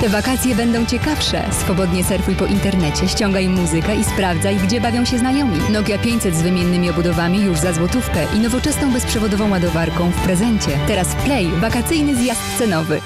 Te wakacje będą ciekawsze. Swobodnie surfuj po internecie, ściągaj muzykę i sprawdzaj, gdzie bawią się znajomi. Nokia 500 z wymiennymi obudowami już za złotówkę i nowoczesną bezprzewodową ładowarką w prezencie. Teraz Play wakacyjny zjazd cenowy.